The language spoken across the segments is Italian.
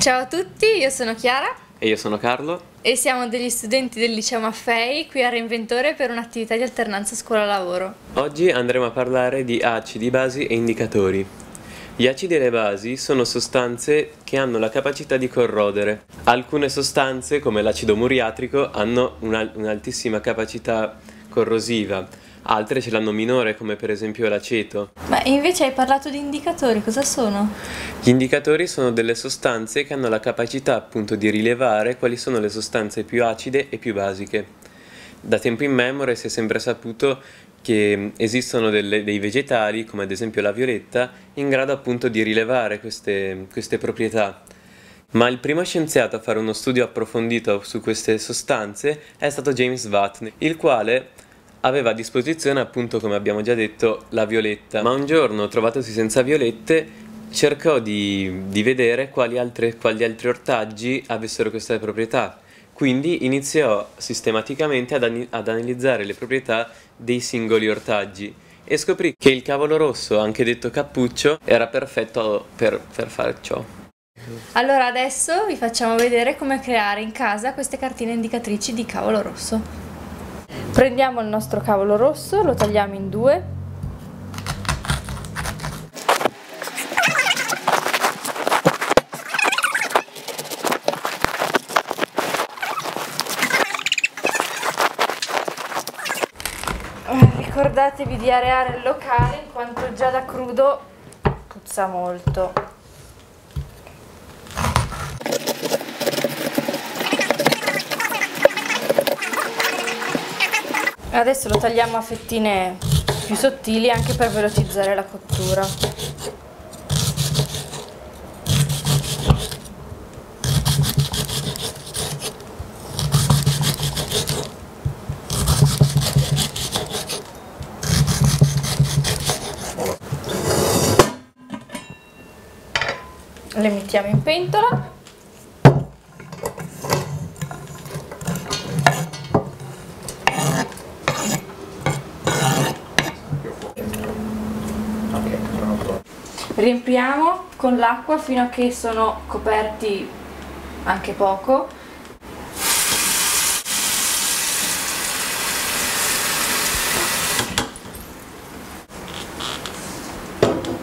Ciao a tutti, io sono Chiara E io sono Carlo. e siamo degli studenti del liceo Maffei qui a Reinventore per un'attività di alternanza scuola-lavoro. Oggi andremo a parlare di acidi, basi e indicatori. Gli acidi e le basi sono sostanze che hanno la capacità di corrodere. Alcune sostanze, come l'acido muriatrico, hanno una- un'altissima capacità corrosiva, altre ce l'hanno minore, come per esempio l'aceto. Ma invece hai parlato di indicatori, cosa sono? Gli indicatori sono delle sostanze che hanno la capacità appunto di rilevare quali sono le sostanze più acide e più basiche. Da tempo immemore si è sempre saputo che esistono delle- dei vegetali, come ad esempio la violetta, in grado appunto di rilevare queste, queste proprietà. Ma il primo scienziato a fare uno studio approfondito su queste sostanze è stato James Watt, il quale aveva a disposizione appunto, come abbiamo già detto, la violetta. Ma un giorno, trovatosi senza violette, cercò di, di vedere quali, altre- quali altri ortaggi avessero queste proprietà. Quindi iniziò sistematicamente ad, ad analizzare le proprietà dei singoli ortaggi e scoprì che il cavolo rosso, anche detto cappuccio, era perfetto per, per fare ciò. Allora adesso vi facciamo vedere come creare in casa queste cartine indicatrici di cavolo rosso. Prendiamo il nostro cavolo rosso, lo tagliamo in due. Ricordatevi di areare il locale in quanto già da crudo puzza molto. Adesso lo tagliamo a fettine più sottili anche per velocizzare la cottura. Le mettiamo in pentola. Riempiamo con l'acqua fino a che sono coperti anche poco.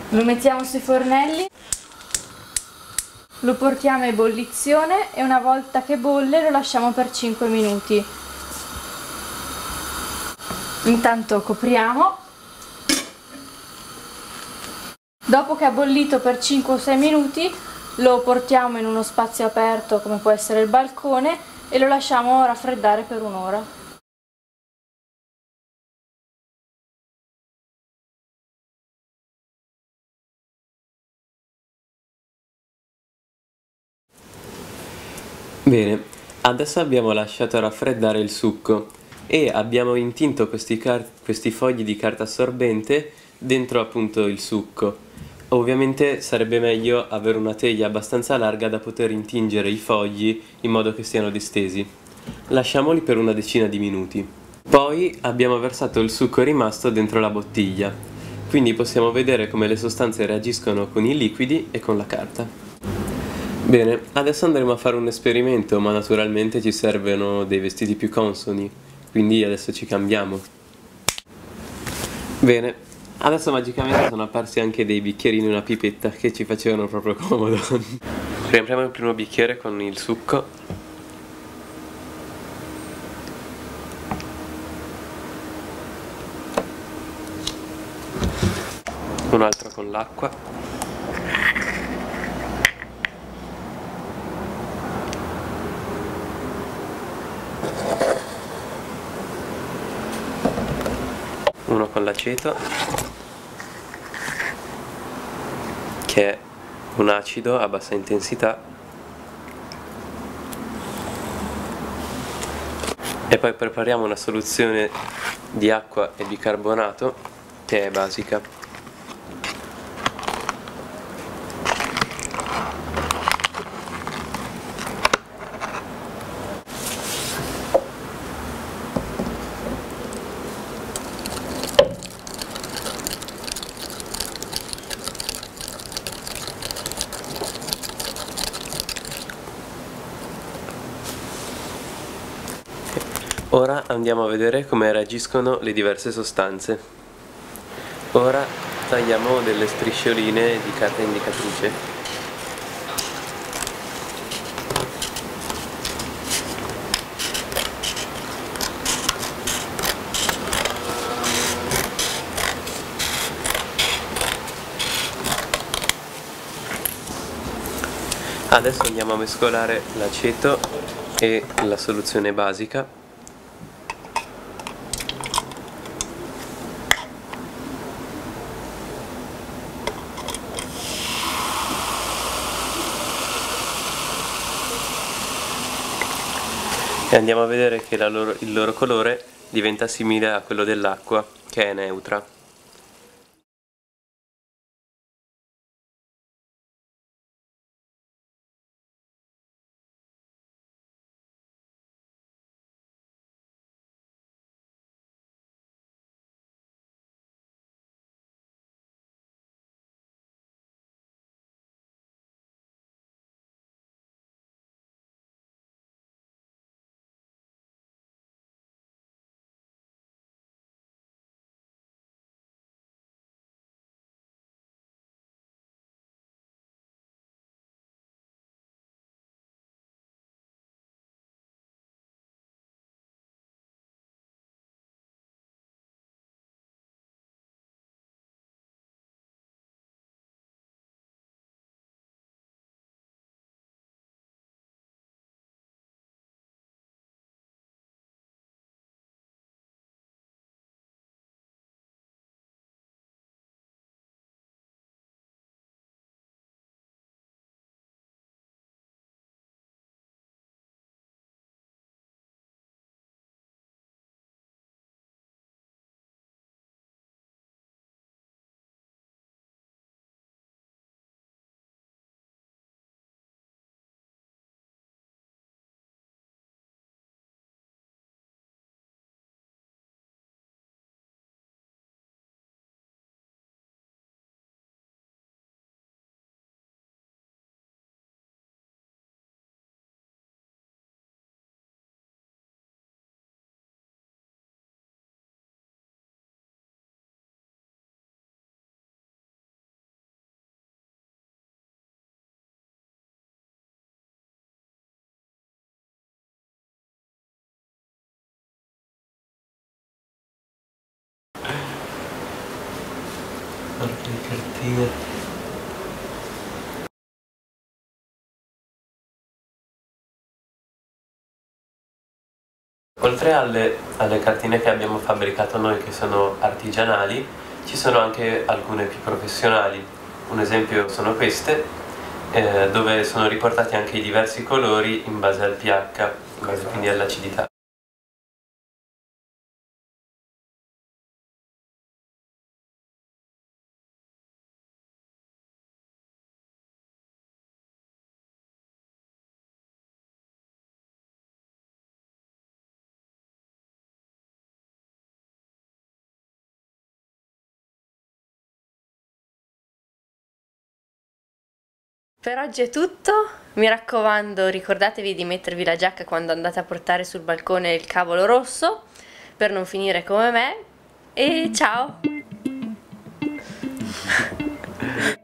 Lo mettiamo sui fornelli. Lo portiamo a ebollizione e una volta che bolle lo lasciamo per 5 minuti. Intanto copriamo Dopo che ha bollito per 5 o 6 minuti lo portiamo in uno spazio aperto come può essere il balcone e lo lasciamo raffreddare per un'ora. Bene, adesso abbiamo lasciato raffreddare il succo e abbiamo intinto questi, questi fogli di carta assorbente dentro appunto il succo. Ovviamente sarebbe meglio avere una teglia abbastanza larga da poter intingere i fogli in modo che siano distesi. Lasciamoli per una decina di minuti. Poi abbiamo versato il succo rimasto dentro la bottiglia, quindi possiamo vedere come le sostanze reagiscono con i liquidi e con la carta. Bene, adesso andremo a fare un esperimento, ma naturalmente ci servono dei vestiti più consoni, quindi adesso ci cambiamo. Bene, adesso magicamente sono apparsi anche dei bicchierini e una pipetta che ci facevano proprio comodo. Riempiamo il primo bicchiere con il succo. Un altro con l'acqua. Uno con l'aceto che è un acido a bassa intensità. E poi prepariamo una soluzione di acqua e bicarbonato che è basica Ora andiamo a vedere come reagiscono le diverse sostanze. Ora tagliamo delle striscioline di carta indicatrice. Adesso andiamo a mescolare l'aceto e la soluzione basica andiamo a vedere che loro, il loro colore diventa simile a quello dell'acqua che è neutra Di cartine. Oltre alle, alle cartine che abbiamo fabbricato noi che sono artigianali, ci sono anche alcune più professionali. Un esempio sono queste, eh, dove sono riportati anche i diversi colori in base al pH, in base quindi all'acidità. Per oggi è tutto, mi raccomando ricordatevi di mettervi la giacca quando andate a portare sul balcone il cavolo rosso per non finire come me e ciao!